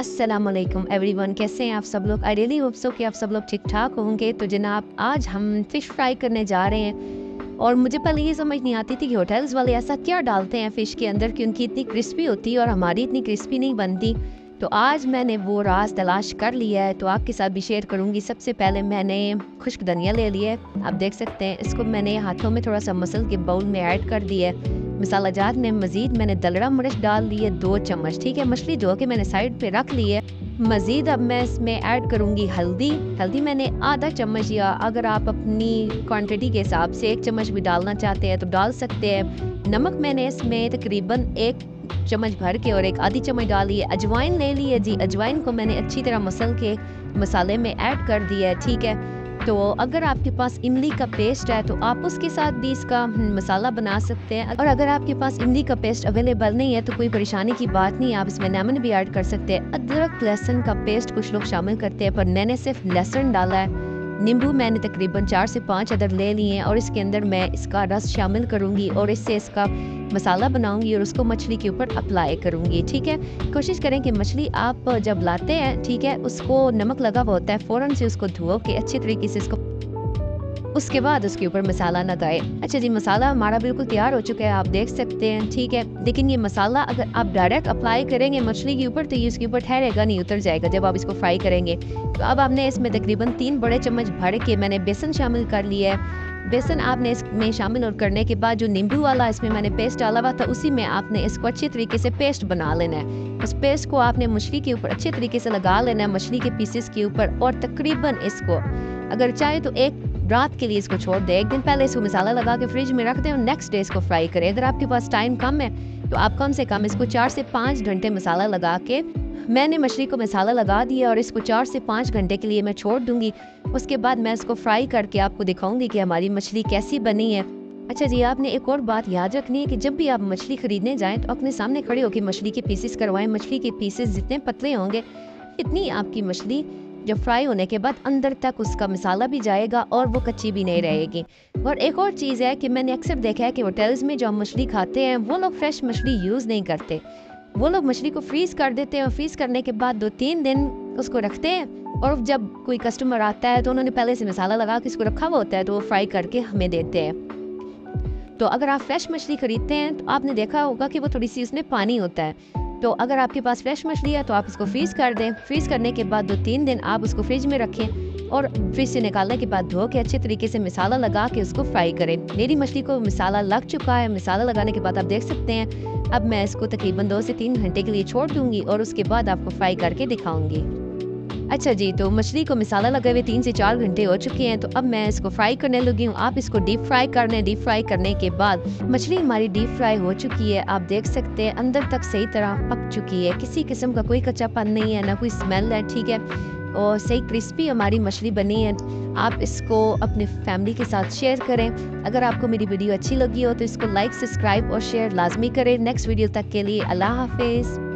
अस्सलाम वालेकुम एवरीवन कैसे हैं आप सब लोग? आई रियली होप सो कि आप सब लोग ठीक ठाक होंगे। तो जनाब, आज हम फ़िश फ्राई करने जा रहे हैं। और मुझे पहले ये समझ नहीं आती थी कि होटल्स वाले ऐसा क्या डालते हैं फ़िश के अंदर कि उनकी इतनी क्रिस्पी होती है और हमारी इतनी क्रिस्पी नहीं बनती। तो आज मैंने वो राज तलाश कर लिया है। तो आपके साथ भी शेयर करूँगी। सबसे पहले मैंने खुश्क धनिया ले लिया है। आप देख सकते हैं, इसको मैंने हाथों में थोड़ा सा मसल के बाउल में ऐड कर दिया है। मसाला जात में मज़ीद मैंने दलड़ा मिर्च डाल है दो चम्मच, ठीक है? मछली धो के मैंने साइड पे रख ली है। मज़ीद अब मैं इसमें ऐड करूँगी हल्दी। हल्दी मैंने आधा चम्मच या अगर आप अपनी क्वांटिटी के हिसाब से एक चम्मच भी डालना चाहते हैं तो डाल सकते हैं। नमक मैंने इसमें तकरीबन एक चम्मच भर के और एक आधी चम्मच डाली है। अजवाइन ले ली है जी। अजवाइन को मैंने अच्छी तरह मसल के मसाले में ऐड कर दिया है, ठीक है? तो अगर आपके पास इमली का पेस्ट है तो आप उसके साथ भी इसका मसाला बना सकते हैं। और अगर आपके पास इमली का पेस्ट अवेलेबल नहीं है तो कोई परेशानी की बात नहीं, आप इसमें लेमन भी ऐड कर सकते हैं। अदरक, लहसुन का पेस्ट कुछ लोग शामिल करते हैं, पर मैंने सिर्फ़ लहसुन डाला है। नींबू मैंने तकरीबन चार से पाँच अदर ले लिए हैं और इसके अंदर मैं इसका रस शामिल करूँगी और इससे इसका मसाला बनाऊँगी और उसको मछली के ऊपर अप्लाई करूँगी, ठीक है? कोशिश करें कि मछली आप जब लाते हैं, ठीक है, उसको नमक लगा हुआ होता है, फ़ौरन से उसको धो के अच्छे तरीके से इसको उसके बाद उसके ऊपर मसाला लगाए अच्छा जी, मसाला हमारा बिल्कुल तैयार हो चुका है, आप देख सकते हैं, ठीक है। लेकिन ये मसाला अगर आप डायरेक्ट अप्लाई करेंगे मछली के ऊपर तो ये उसके ऊपर ठहरेगा नहीं, उतर जाएगा जब आप इसको फ्राई करेंगे। तो अब आपने इसमें तकरीबन तीन बड़े चम्मच भर के मैंने बेसन शामिल कर लिया है। बेसन आपने इसमें शामिल और करने के बाद जो नींबू वाला इसमें मैंने पेस्ट डाला हुआ था, उसी में आपने इसको अच्छे तरीके से पेस्ट बना लेना है। उस पेस्ट को आपने मछली के ऊपर अच्छे तरीके से लगा लेना है, मछली के पीसेस के ऊपर, और तकरीबन इसको अगर चाहे तो एक रात के लिए इसको छोड़ दे। एक दिन पहले इसको मसाला लगा के फ्रिज में रख दें और नेक्स्ट डे इसको फ्राई करें। अगर आपके पास टाइम कम है तो आप कम से कम इसको चार से पाँच घंटे मसाला लगा के, मैंने मछली को मसाला लगा दिया और इसको चार से पाँच घंटे के लिए मैं छोड़ दूँगी। उसके बाद मैं इसको फ्राई करके आपको दिखाऊँगी कि हमारी मछली कैसी बनी है। अच्छा जी, आपने एक और बात याद रखनी है कि जब भी आप मछली खरीदने जाएँ तो अपने सामने खड़े होकर मछली के पीसेस करवाएँ। मछली के पीसेस जितने पतले होंगे, इतनी आपकी मछली जब फ्राई होने के बाद अंदर तक उसका मसाला भी जाएगा और वो कच्ची भी नहीं रहेगी। और एक और चीज़ है कि मैंने अक्सर देखा है कि होटल्स में जो हम मछली खाते हैं, वो लोग फ्रेश मछली यूज़ नहीं करते। वो लोग मछली को फ्रीज़ कर देते हैं और फ्रीज़ करने के बाद दो तीन दिन उसको रखते हैं और जब कोई कस्टमर आता है तो उन्होंने पहले से मसाला लगा के उसको रखा हुआ होता है तो वो फ्राई करके हमें देते हैं। तो अगर आप फ्रेश मछली खरीदते हैं तो आपने देखा होगा कि वो थोड़ी सी उसमें पानी होता है। तो अगर आपके पास फ्रेश मछली है तो आप इसको फ्रीज़ कर दें। फ्रीज़ करने के बाद दो तीन दिन आप उसको फ्रिज में रखें और फ्रिज से निकालने के बाद धो के अच्छे तरीके से मसाला लगा के उसको फ्राई करें। मेरी मछली को मसाला लग चुका है। मसाला लगाने के बाद आप देख सकते हैं। अब मैं इसको तकरीबन दो से तीन घंटे के लिए छोड़ दूँगी और उसके बाद आपको फ्राई करके दिखाऊँगी। अच्छा जी तो मछली को मसाला लगे हुए तीन से चार घंटे हो चुके हैं तो अब मैं इसको फ्राई करने लगी हूँ। आप इसको डीप फ्राई करने, डीप फ्राई करने के बाद मछली हमारी डीप फ्राई हो चुकी है। आप देख सकते हैं, अंदर तक सही तरह पक चुकी है। किसी किस्म का कोई कच्चापन नहीं है, ना कोई स्मेल है, ठीक है? और सही क्रिस्पी हमारी मछली बनी है। आप इसको अपने फैमिली के साथ शेयर करें। अगर आपको मेरी वीडियो अच्छी लगी हो तो इसको लाइक, सब्सक्राइब और शेयर लाजमी करें। नेक्स्ट वीडियो तक के लिए अल्लाह हाफिज़।